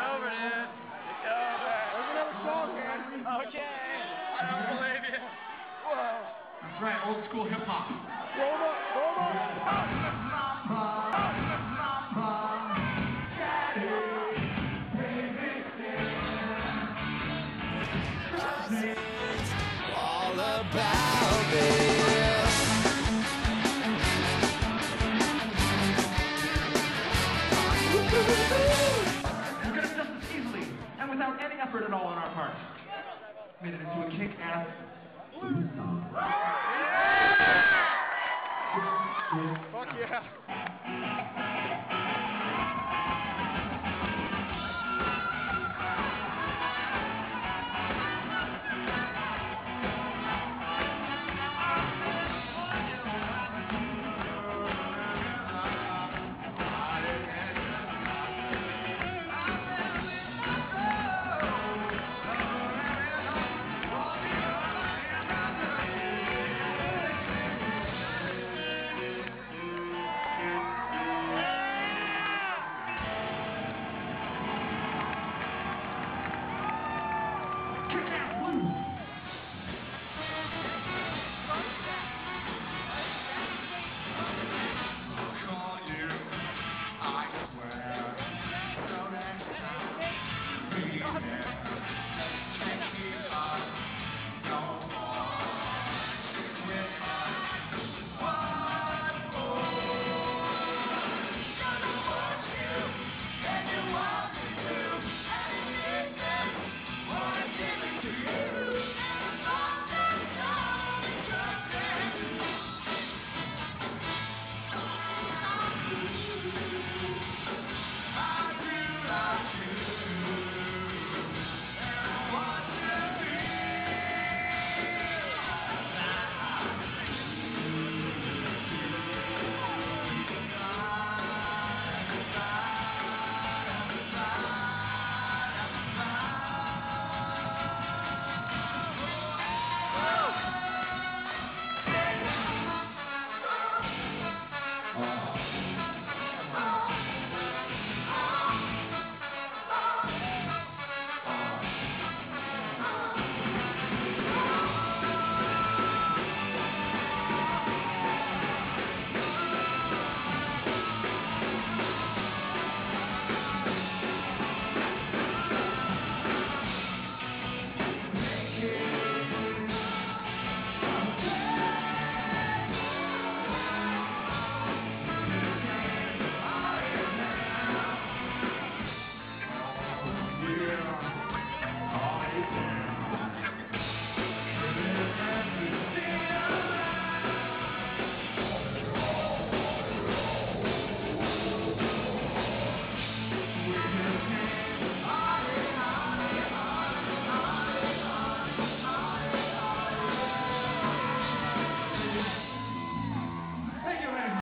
over, dude. It's over. There's another song, man. Okay. I don't believe you. Whoa. That's right, old school hip hop. Throw 'em up, throw 'em up. all about it. Without any effort at all on our part, made it into a kick-ass blues song. Fuck yeah. Kick it!